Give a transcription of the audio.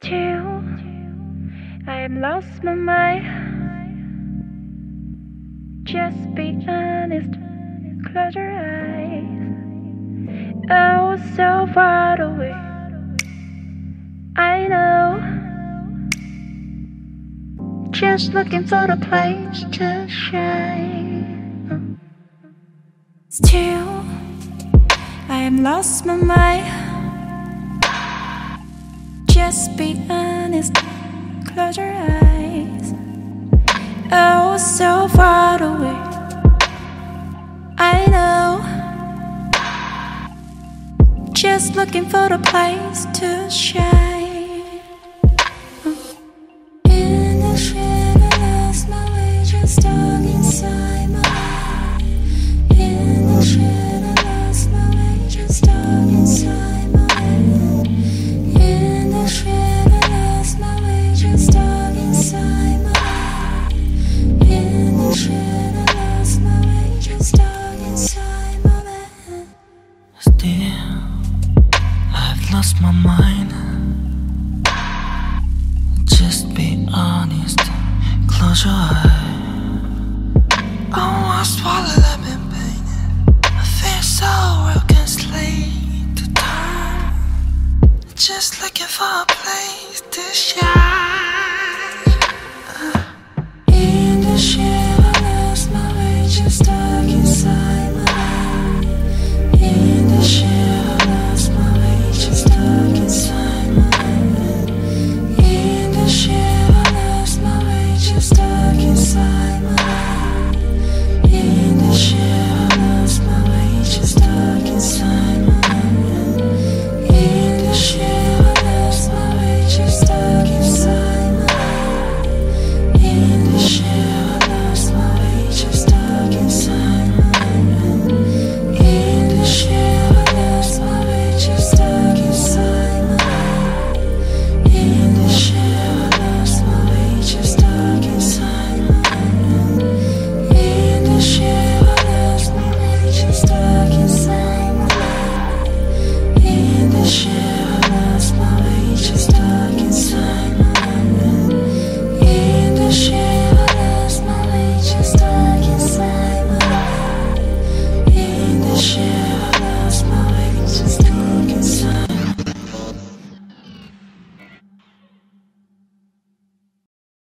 Still, I am lost my mind. Just be honest, close your eyes. Oh, so far away. I know. Just looking for a place to shine. Still, I am lost my mind. Just be honest, close your eyes. Oh, so far away. I know. Just looking for a place to shine. Lost my mind. Just be honest, close your eyes. I wanna swallow them in pain. I feel so real, can sleep the time. Just looking for a place to shine.